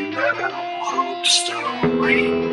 You never hope story.